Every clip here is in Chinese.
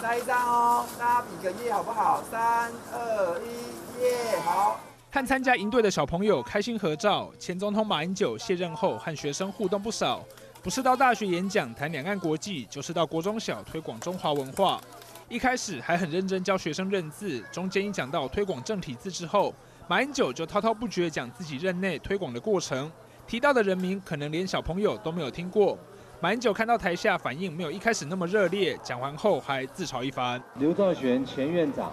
来一张哦，大家比个耶好不好？三二一，耶，好。和参加营队的小朋友开心合照。前总统马英九卸任后和学生互动不少，不是到大学演讲谈两岸国际，就是到国中小推广中华文化。一开始还很认真教学生认字，中间一讲到推广正体字之后，马英九就滔滔不绝讲自己任内推广的过程，提到的人名可能连小朋友都没有听过。马英九看到台下反应没有一开始那么热烈，讲完后还自嘲一番。刘兆玄前院长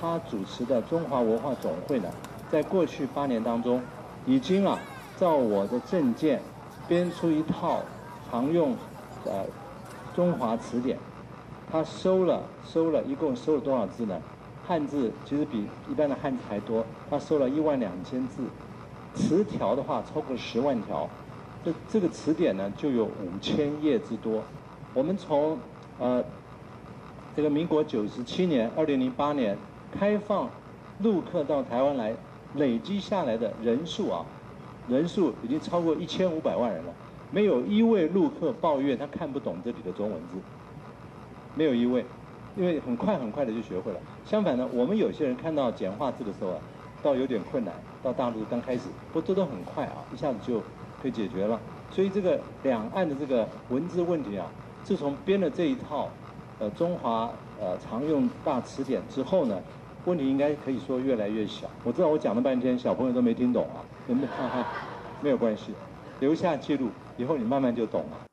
他主持的中华文化总会呢？在过去八年当中，已经啊，照我的证件编出一套常用呃中华词典。他收了收了一共收了多少字呢？汉字其实比一般的汉字还多，他收了一万两千字。词条的话超过十万条，这这个词典呢就有五千页之多。我们从呃这个民国九十七年二零零八年开放陆客到台湾来。累积下来的人数啊，人数已经超过一千五百万人了。没有一位陆客抱怨他看不懂这里的中文字，没有一位，因为很快很快的就学会了。相反呢，我们有些人看到简化字的时候啊，倒有点困难。到大陆刚开始，不这都很快啊，一下子就就解决了。所以这个两岸的这个文字问题啊，自从编了这一套呃中华呃常用大词典之后呢。问题应该可以说越来越小。我知道我讲了半天，小朋友都没听懂啊，没有 没有关系，留下记录，以后你慢慢就懂了。